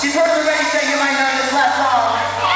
You've heard already, Say you might know this last song.